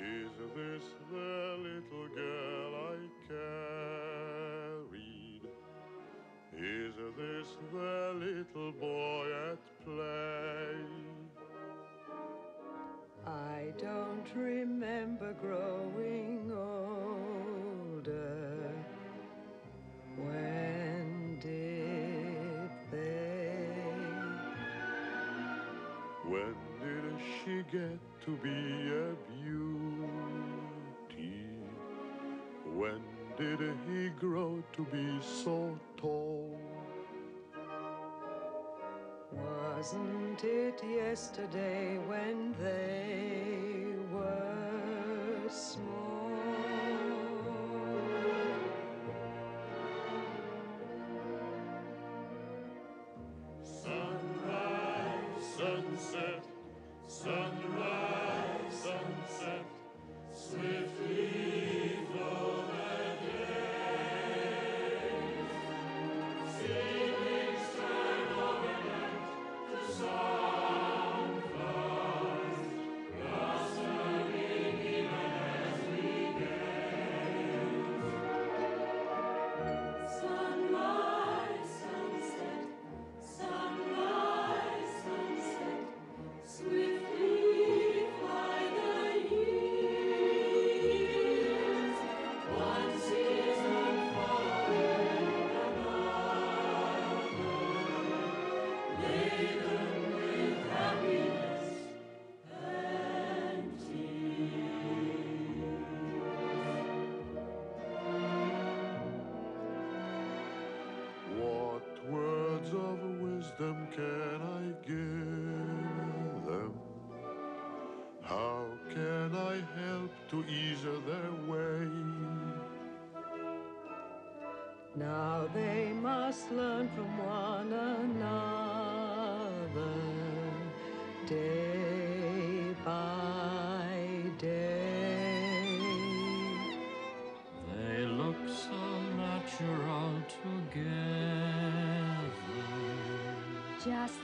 Is this the little girl I carried? Is this the little boy at play? I don't remember growing When did she get to be a beauty? When did he grow to be so tall? Wasn't it yesterday when they were small? Sunrise, wisdom can I give them? How can I help to ease their way? Now they must learn from one another day by day. They look so natural Just